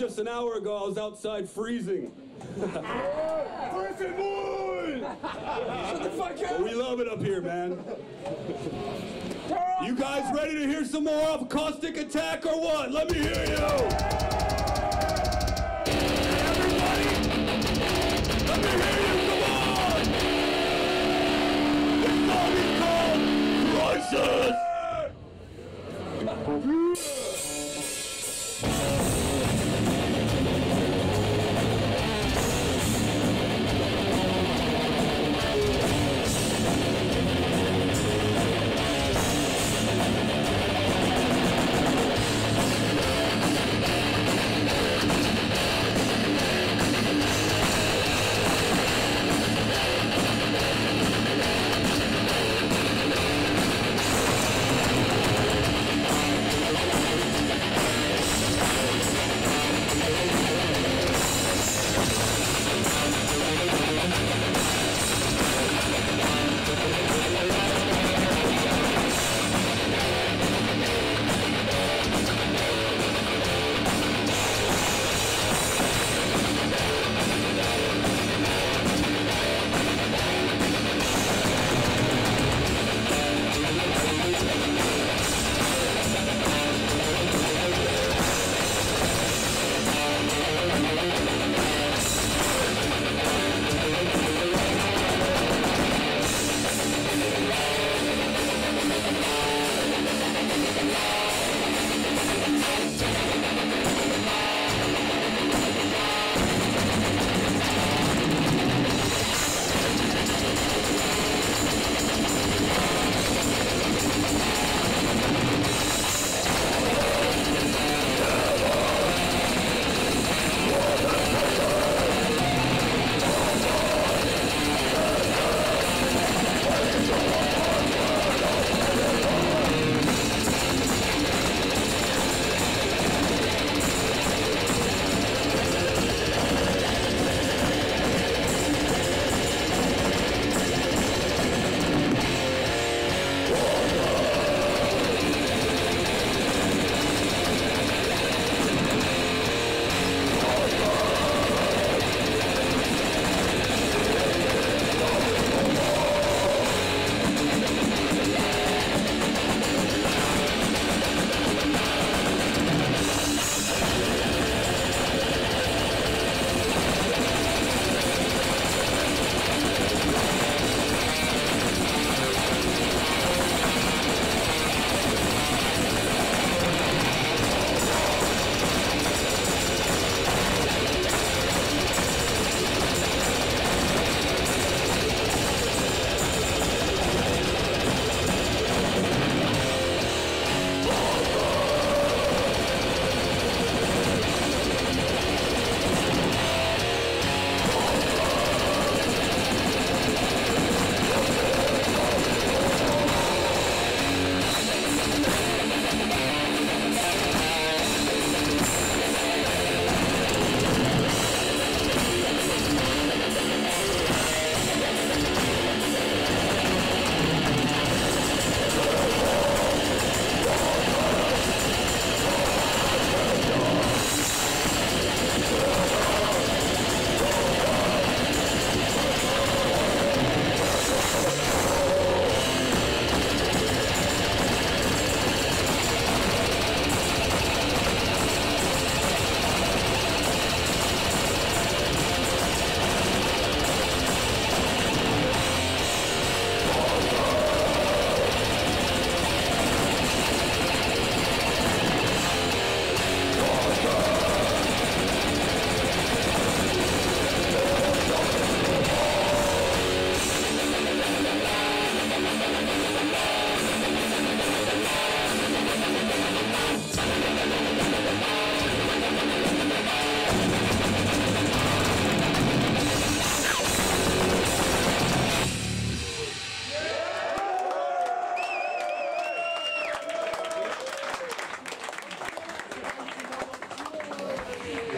just an hour ago I was outside freezing. Griffin Wood! Shut the fuck But we love it up here, man. You guys ready to hear some more of Caustic Attack or what? Let me hear you. I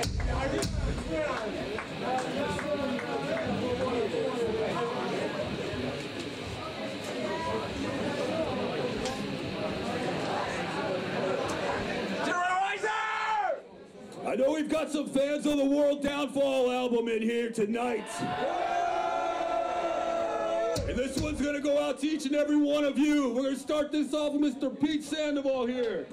know we've got some fans of the World Downfall album in here tonight. And this one's gonna go out to each and every one of you. We're gonna start this off with Mr. Pete Sandoval here.